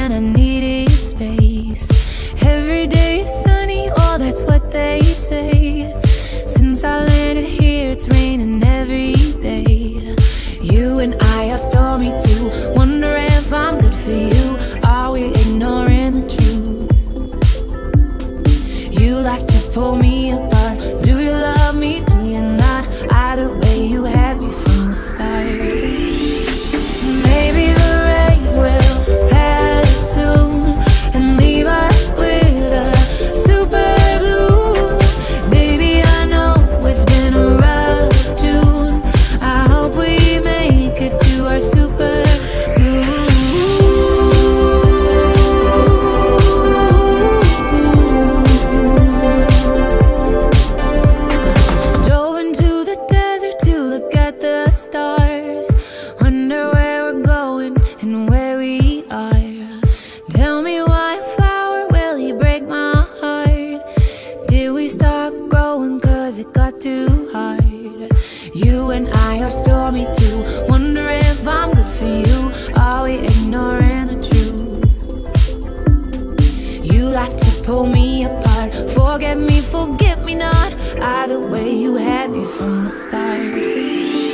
and I needed your space. Every day is sunny, oh, that's what they say. Since I landed here, it's raining every day. You and I are stormy too. Wonder if I'm good for you. Are we ignoring the truth? You like to pull me up. Did we stop growing cause it got too hard? You and I are stormy too. Wonder if I'm good for you. Are we ignoring the truth? You like to pull me apart. Forget me, forget me not. Either way, you had me from the start.